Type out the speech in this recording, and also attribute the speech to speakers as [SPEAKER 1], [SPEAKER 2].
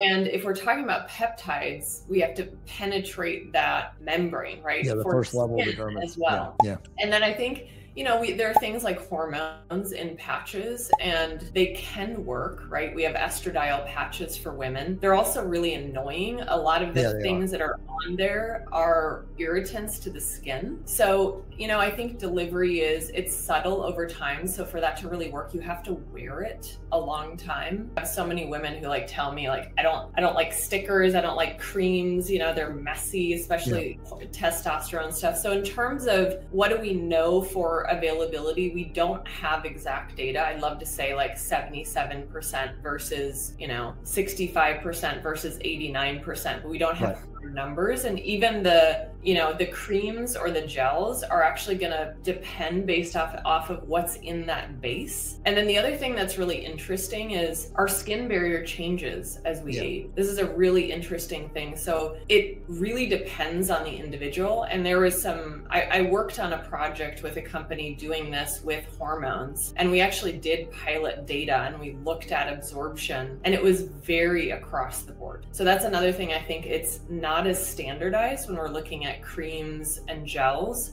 [SPEAKER 1] And if we're talking about peptides, we have to penetrate that membrane, right?
[SPEAKER 2] Yeah, the
[SPEAKER 1] For
[SPEAKER 2] first level of the dermis.
[SPEAKER 1] as well.
[SPEAKER 2] Yeah.
[SPEAKER 1] And then I think you know, we, there are things like hormones in patches and they can work, right? We have estradiol patches for women. They're also really annoying. A lot of the
[SPEAKER 2] Yeah,
[SPEAKER 1] things that are on there are irritants to the skin. So, you know, I think delivery is it's subtle over time. So for that to really work, you have to wear it a long time. I have so many women who like tell me like I don't I don't like stickers, I don't like creams, you know, they're messy, especially testosterone stuff. So in terms of what do we know for availability, we don't have exact data. I'd love to say like 77% versus, you know, 65% versus 89%, but we don't have
[SPEAKER 2] Right.
[SPEAKER 1] numbers and even the you know the creams or the gels are actually going to depend based off off of what's in that base and then the other thing that's really interesting is our skin barrier changes as we
[SPEAKER 2] Yeah.
[SPEAKER 1] age this is a really interesting thing so it really depends on the individual and there was some I, I worked on a project with a company doing this with hormones. And we actually did pilot data and we looked at absorption and it was very across the board. So that's another thing i think it's not as standardized when we're looking at creams and gels